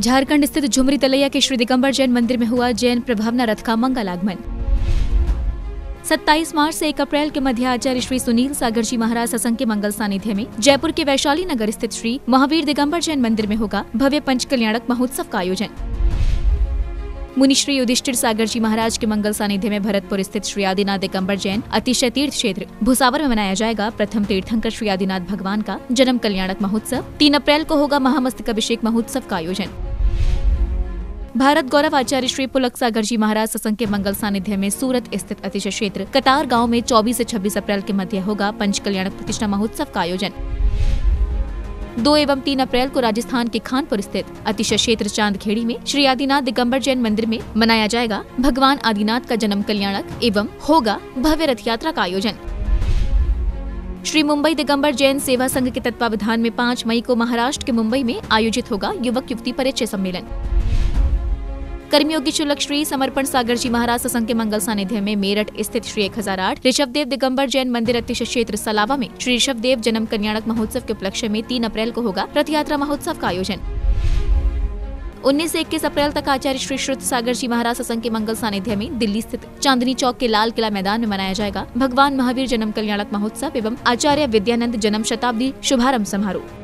झारखंड स्थित झुमरी तलैया के श्री दिगंबर जैन मंदिर में हुआ जैन प्रभावना रथ का मंगल आगमन। 27 मार्च से 1 अप्रैल के मध्य आचार्य श्री सुनील सागर जी महाराज सत्संग के मंगल सानिध्य में जयपुर के वैशाली नगर स्थित श्री महावीर दिगंबर जैन मंदिर में होगा भव्य पंच कल्याणक महोत्सव का आयोजन। मुनि श्री युधिष्ठिर सागर जी महाराज के मंगल सानिध्य में भरतपुर स्थित श्री आदिनाथ दिगंबर जैन अतिशय तीर्थ क्षेत्र भुसावर में मनाया जाएगा प्रथम तीर्थंकर श्री आदिनाथ भगवान का जन्म कल्याणक महोत्सव। तीन अप्रैल को होगा महामस्तक अभिषेक महोत्सव का आयोजन। भारत गौरव आचार्य श्री पुलक सागर जी महाराज ससंग के मंगल सानिध्य में सूरत स्थित अतिशय क्षेत्र, कतार गाँव में 24 से 26 अप्रैल के मध्य होगा पंच कल्याण प्रतिष्ठा महोत्सव का आयोजन। दो एवं तीन अप्रैल को राजस्थान के खानपुर स्थित अतिशय क्षेत्र चांदखेड़ी में श्री आदिनाथ दिगंबर जैन मंदिर में मनाया जाएगा भगवान आदिनाथ का जन्म कल्याणक एवं होगा भव्य रथ यात्रा का आयोजन। श्री मुंबई दिगंबर जैन सेवा संघ के तत्वावधान में 5 मई को महाराष्ट्र के मुंबई में आयोजित होगा युवक युवती परिचय सम्मेलन। कर्मयोगी शुल्क श्री समर्पण सागर जी महाराज सत्संग के मंगल सानिध्य में मेरठ स्थित श्री एक हज़ार आठ, ऋषभदेव दिगंबर जैन मंदिर अतिशय क्षेत्र सलावा में श्री ऋषभदेव जन्म कल्याणक महोत्सव के उपलक्ष्य में तीन अप्रैल को होगा रथ यात्रा महोत्सव का आयोजन। उन्नीस से इक्कीस अप्रैल तक आचार्य श्री श्रुत सागर जी महाराज सत्संग के मंगल सानिध्य में दिल्ली स्थित चांदनी चौक के लाल किला मैदान में मनाया जाएगा। भगवान महावीर जन्म कल्याणक महोत्सव एवं आचार्य विद्यानंद जन्म शताब्दी शुभारंभ समारोह।